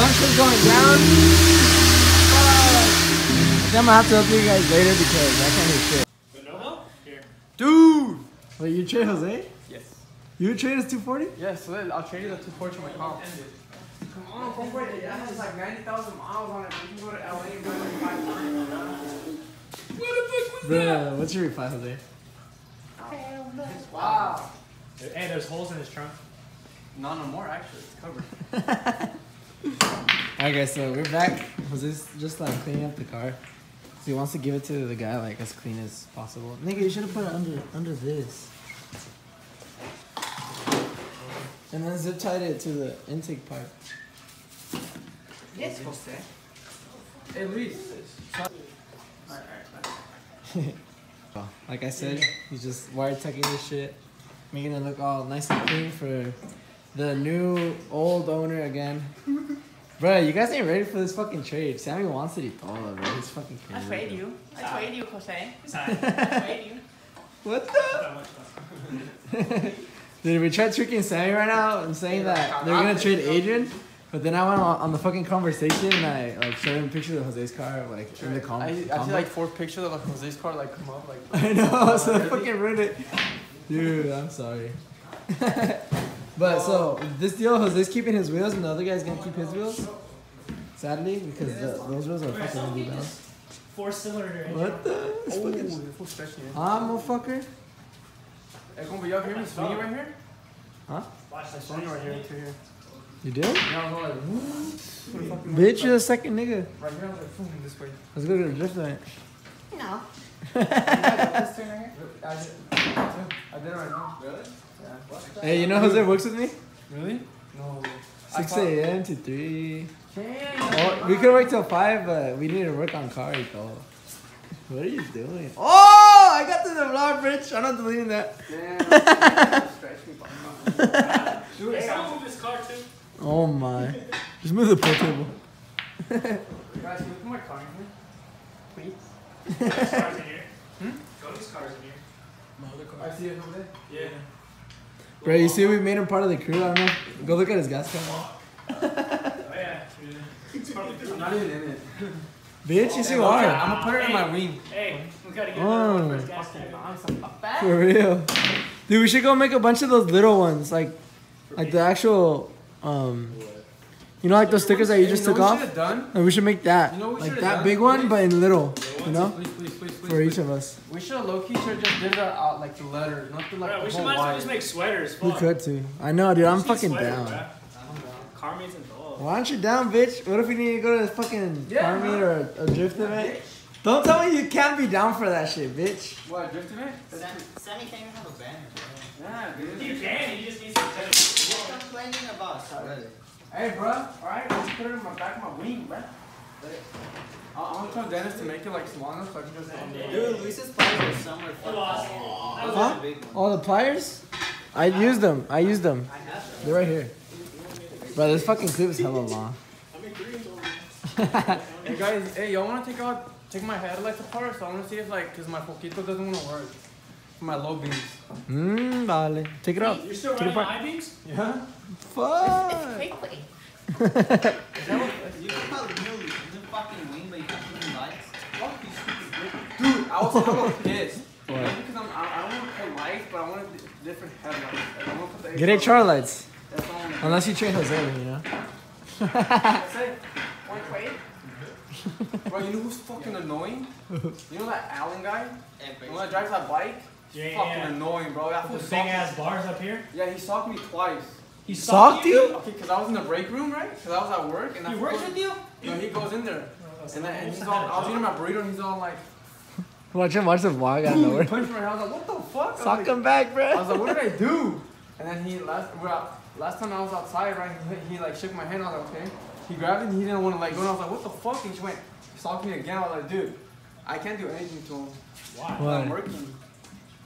sun shit's going down. Fuck. I'm gonna have to update you guys later because I can't hear shit. Lenovo? Here. Dude! Wait, you trade Jose? Yes. You trade us 240? Yes, so then I'll trade you the 240 to my comp. Come on, homeboy, it has like 90,000 miles on it. You can go to LA and go like five times. Bruh, what's your reply, Jose? Wow. Hey, there's holes in his trunk. Not no more, actually. It's covered. Alright guys, so we're back. Jose's just like cleaning up the car. So he wants to give it to the guy like as clean as possible. Nigga, you should have put it under under this. And then zip tied it to the intake pipe. Yes, Jose. Hey, Luis. Well, like I said, he's just wire tucking this shit, making it look all nice and clean for the new old owner again. Bruh, you guys ain't ready for this fucking trade. Sammy wants it, he told bro. He's fucking crazy. I crazy. trade you. I trade you, Jose. Sorry. I trade you. What the? Dude, we tried tricking Sammy right now and saying that they're gonna trade Adrian, but then I went on, on the fucking conversation and I like showed him pictures of Jose's car like in the com- I, I see like four pictures of like Jose's car like come up like. I know, so I fucking ruined it. Dude, I'm sorry. But so this deal, Jose's keeping his wheels and the other guy's gonna keep his wheels. Sadly, because the, those wheels are fucking gonna be. Four cylinder engine. What the? It's Oh, fucking. the full stretching. Ah, motherfucker. Hey, come y'all hear me swinging right here? Huh? Watch this Swinging right here into here. You did? Yeah, I was like, woo. Bitch, you're the second nigga. Right here, I was like, boom, this way. Let's go to the drift event. No. I did, I did it right now. Really? Yeah. Hey, you know Jose works with me? Really? No. 6 a.m. to 3. Damn. Oh, we could work till 5, but we need to work on cars though. What are you doing? Oh, I got to the vlog, bitch. I'm not deleting that. Damn. Stretch. Dude, Hey, hey, I'll move this car too. Oh my. Just move the pool table. guys, can you put my car in here? These cars in here. Hmm? Go these cars in here. I see it over there. Yeah. Bro, you see we made him part of the crew? I don't know. Go look at his gas tank. Oh yeah. I'm not even in it. Bitch, yes you Okay, are. I'm gonna put it in my wing. Hey, we gotta get Oh. another one for his gas tank. For real. Dude, we should go make a bunch of those little ones. Like, like the actual, um, you know, like those stickers that you just know took what we off? should've done? And we should make that. You know what we Like that done? big one, but in little. You know? Please, please, please, please. For each of us. We should have low key should just did the uh, like the letters, not the like Bro, the we should whole might as well just make sweaters. We could too. I know, dude. I'm fucking sweaters, down. bruh. Car meets and dog. Why aren't you down, bitch? What if we need to go to a fucking Yeah, car meet or a, a drift event? Don't tell me you can't be down for that shit, bitch. What drifting it? Sam, Sammy can't even have a banner. Yeah, dude. You can, you just need some tennis. Stop complaining about us already. Hey, bro. All right, let's put it in my back of my wing, bro. I- I'm gonna tell Dennis to make it like smaller so I can just. Dude, Luis's pliers are somewhere I lost. Huh? All the pliers? I used them. I used them. I have them. They're right here. Bro, this fucking clip is hella long. Hey guys, hey, y'all wanna take out take my headlights apart? So I wanna see if like, cause my foquito doesn't wanna work. For my low beams. Mmm, vale. Take it out. You're still Take running apart. I beams? Yeah. Fuck. Quickly. Is that what? You can have a new, new fucking wing, but you can't lights. Fuck you, stupid bitch. Dude, I was hella pissed. What? Not because I'm, I, I don't want to put lights, but I want di- different headlights. Like, I want to put the Get HR lights. That's Unless you train Jose, you know? That's it. Wait, wait. Bro, you know who's fucking annoying? You know that Allen guy? The one that drives that bike? Yeah, yeah, fucking yeah. annoying, bro. That With fool the big socked- ass bars up here. Yeah, he socked me twice. He Socked you? Okay, because I was in the break room, right? Because I was at work. And that He fool works goes- with you? No, he goes in there. And, then, and he's all, I was eating my burrito and he's all like, Watch him watch the vlog out of boom, nowhere. punch me right. I was like, what the fuck? I was Sock like, him back, bro. I was like, what did I do? And then he last we're out, last time I was outside, right? He, he like shook my hand. I was like, okay. He grabbed it. and He didn't want to let go. And I was like, what the fuck? And he went, socked me again. I was like, dude, I can't do anything to him. Why? Why? I'm working.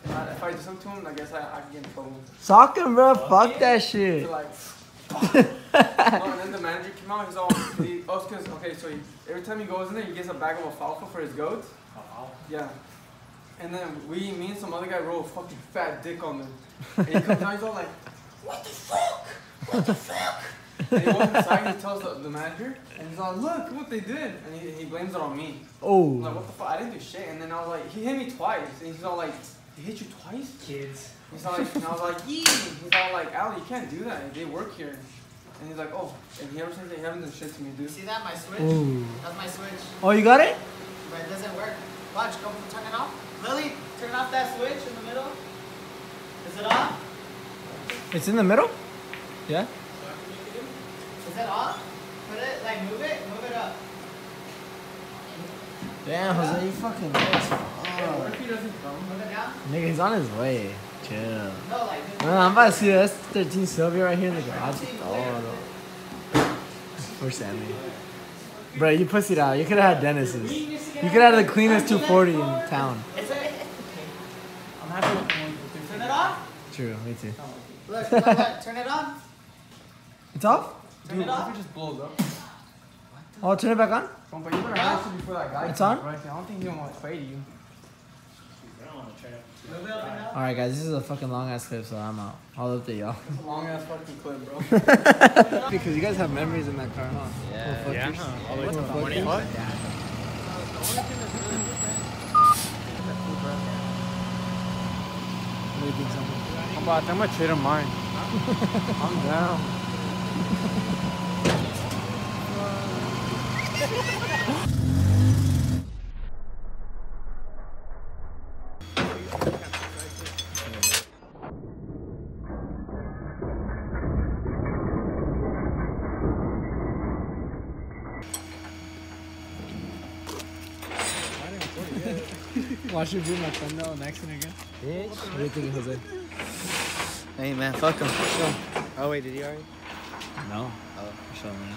If I, if I do something to him, I guess I, I can get in trouble. Sock him, bro. Fuck that So shit. like, oh, and then the manager came out. He's all, he, oh, it's 'cause- okay, so he, every time he goes in there, he gets a bag of alfalfa for his goats. Oh, Yeah. And then we, me and some other guy roll a fucking fat dick on them. And he comes out, he's all like, what the fuck? What the fuck? And he goes inside, he tells the, the manager, and he's like, look what they did. And he, he blames it on me. Oh. I'm like, Oh. what the fuck? I didn't do shit. And then I was like, he hit me twice. And he's all like, he hit you twice? Kids. He's all like, and I was like, yee. He's all like, Al, you can't do that. They work here. And he's like, oh. And he ever since they haven't done shit to me, You dude. see that? My switch? Ooh. That's my switch. Oh, you got it? But it doesn't work. Watch, go turn it off. Lily, turn off that switch in the middle. Is it off? It's in the middle? Yeah? Is it off? Put it, like, move it. Move it up. Damn, Jose, you fucking nice. What Oh. if he doesn't come? Move it down. Nigga, he's on his way. Chill. No, like, No, I'm about to see the S13 Silvia right here in the garage. Oh, no. For Sammy. Bro, you pussied out. You could have had Dennis's. You could have had the cleanest 240 in town. I'm happy with the one with Turn it off. True, me too. Look, look, look. Turn it on. It's off? Turn Dude, it what off. if it just blows up? Oh, turn it back on? But you better hide it before that guy It's on? Right? I don't think he's gonna want to trade you. I don't want to try to. Move it up and down. Alright, guys, this is a fucking long ass clip, so I'm out. I'll update y'all. It's a long ass fucking clip, bro. because you guys have memories in that car, huh? Yeah. Yeah. All the way to the What the morning. What? What do you think, something? I'm about, I'm gonna trade him mine. I'm down. Watch you do my thumbnail on accident again. What do you think, Jose? Hey man, fuck him. Oh wait, did he already? No. Oh, show me.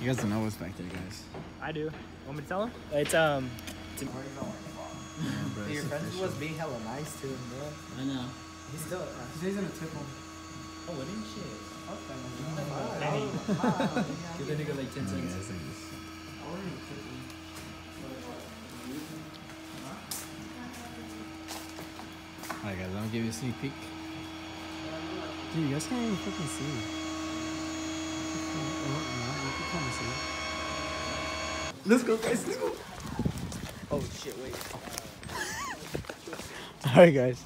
You guys don't know what's back there, guys. I do. Want me to tell him? It's um. Yeah, bro, Your it's friends official. was being hella nice to him, bro. I know. He's still. He he's gonna tip him. Oh, what didn't shit? Fuck that. Hey. Give the nigga like ten Yeah, it's like. I wouldn't even tip him. Alright, guys, I'm gonna give you a sneak peek. Dude, you guys can't even fucking see. Oh, no, you can kind see. Let's go, guys. Let's go. Oh shit! Wait. Alright, guys.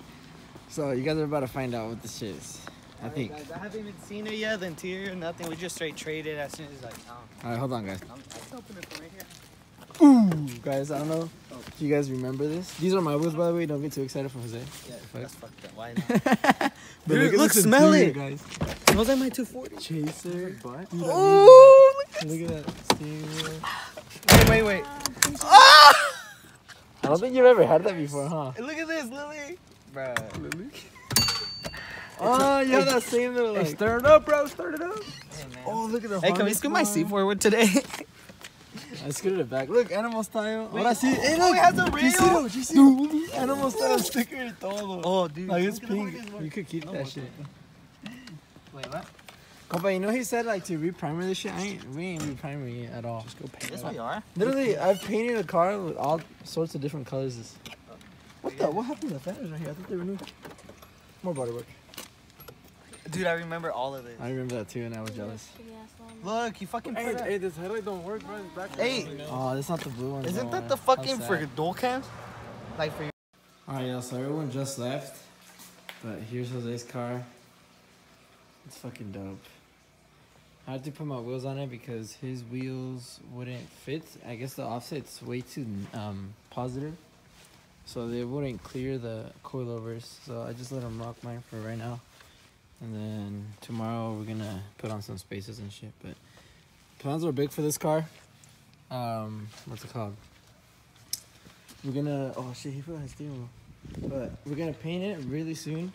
So, you guys are about to find out what this is. I think. Guys, I haven't even seen it yet. The interior, nothing. We just straight traded as soon as like. Um, Alright, hold on, guys. I'm, I can open it from right here. Ooh, guys, I don't know if you guys remember this. These are my woods, by the way. Don't get too excited for Jose. Yeah, Fuck. that's fucked up. Why not? But Dude, at look, this smell it. guys. Smells like my 240. Chaser. But Dude, I Oh, mean, look at that steering wheel. wait, wait, wait. Ah! Ah! I don't think you've ever had that before, huh? Look at this, Lily. Bruh. Oh, you have that same little hey, like. stir it up, bro. Stir it up. Hey, man. Oh, look at the. Hey, can we harness scoot my bar. seat forward today? I scooted it back. Look, animal style. Wait. Ahora sí. Oh, hey, Oh, look. it has a Gisiro, rail. Gisiro. Animal style sticker y todo. oh, dude. Like it's look at how pink. You could keep that shit. Wait, what? Compa, you know he said like to reprimer this shit. I ain't. We ain't reprimering it at all. Just go paint Yes, it. we are. Literally, I've painted a car with all sorts of different colors. What the? What happened to the fenders right here? I thought they were new. More bodywork. Dude, I remember all of this. I remember that too, and I was jealous. Look, you fucking Hey, put hey, this headlight don't work, bro. It's back. Hey, Oh, that's not the blue one. isn't that the How fucking sad. for dual cams? Like for your Alright, yeah, so everyone just left. But here's Jose's car. It's fucking dope. I had to put my wheels on it because his wheels wouldn't fit. I guess the offset's way too um, positive. So they wouldn't clear the coilovers. So I just let him rock mine for right now. And then tomorrow we're gonna put on some spaces and shit. But plans are big for this car. Um, what's it called? We're gonna. Oh shit, he put on his steering. But we're gonna paint it really soon.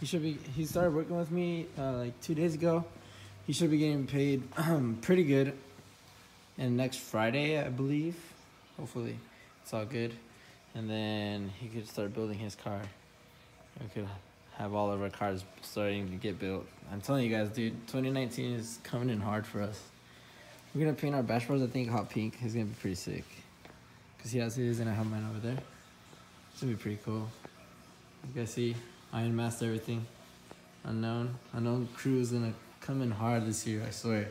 He should be. He started working with me uh, like two days ago. He should be getting paid um, pretty good. And next Friday, I believe. Hopefully, it's all good. And then he could start building his car. Could have all of our cars starting to get built. I'm telling you guys, dude, 2019 is coming in hard for us. We're gonna paint our dashboards. I think hot pink. It's gonna be pretty sick. Cause he has his and I have mine over there. It's gonna be pretty cool. You guys see, Iron Master everything. Unknown, unknown crew is gonna coming hard this year. I swear.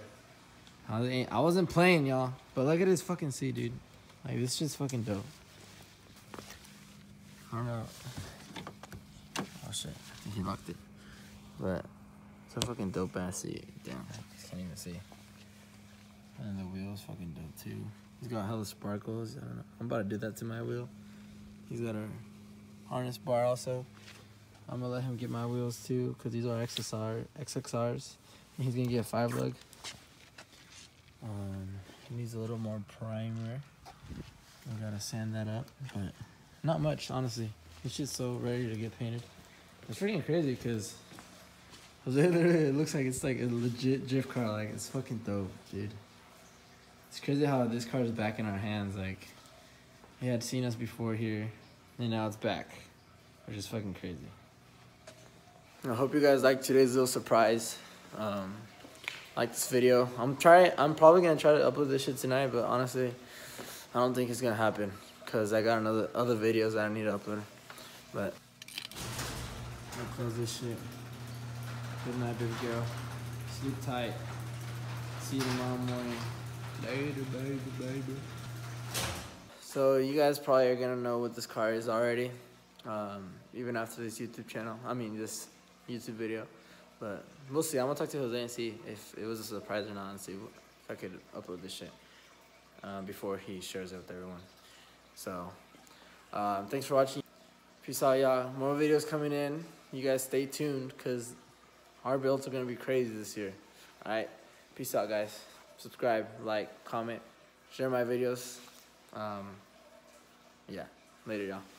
I wasn't playing, y'all. But look at this fucking seat, dude. Like this shit's fucking dope. I don't know. Shit! I think he locked it. But it's a fucking dope ass seat. Damn, I just can't even see. And the wheels fucking dope too. He's got hella sparkles. I don't know. I'm about to do that to my wheel. He's got a harness bar also. I'm gonna let him get my wheels too, cause these are XSR XXRs, and he's gonna get a five lug. Um, he needs a little more primer. We gotta sand that up, but not much honestly. This shit's so ready to get painted. It's freaking crazy, cause literally it looks like it's like a legit drift car. Like it's fucking dope, dude. It's crazy how this car is back in our hands. Like he had seen us before here, and now it's back, which is fucking crazy. I hope you guys like today's little surprise. Um, like this video. I'm trying. I'm probably gonna try to upload this shit tonight, but honestly, I don't think it's gonna happen because I got another other videos that I need to upload. But I'll close this shit. Good night, baby girl. Sleep tight. See you tomorrow morning. Later, baby, baby. So you guys probably are gonna know what this car is already, um, even after this YouTube channel. I mean this YouTube video, but we'll see. I'm gonna talk to Jose and see if it was a surprise or not, and see if I could upload this shit uh, before he shares it with everyone. So, um, thanks for watching. Peace out, y'all. More videos coming in. You guys stay tuned, cause our builds are gonna be crazy this year. All right, peace out, guys. Subscribe, like, comment, share my videos. Um, yeah, later, y'all.